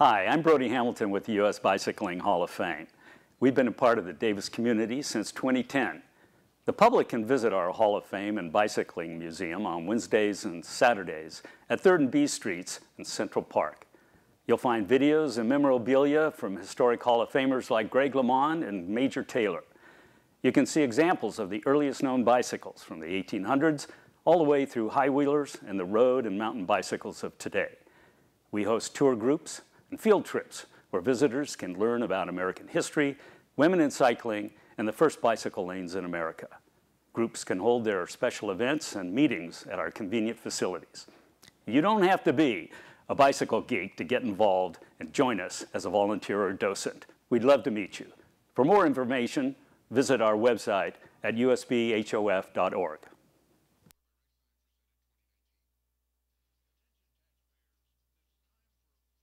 Hi, I'm Brody Hamilton with the U.S. Bicycling Hall of Fame. We've been a part of the Davis community since 2010. The public can visit our Hall of Fame and Bicycling Museum on Wednesdays and Saturdays at 3rd and B Streets in Central Park. You'll find videos and memorabilia from historic Hall of Famers like Greg LeMond and Major Taylor. You can see examples of the earliest known bicycles from the 1800s all the way through high wheelers and the road and mountain bicycles of today. We host tour groups and field trips where visitors can learn about American history, women in cycling, and the first bicycle lanes in America. Groups can hold their special events and meetings at our convenient facilities. You don't have to be a bicycle geek to get involved and join us as a volunteer or docent. We'd love to meet you. For more information, visit our website at usbhof.org.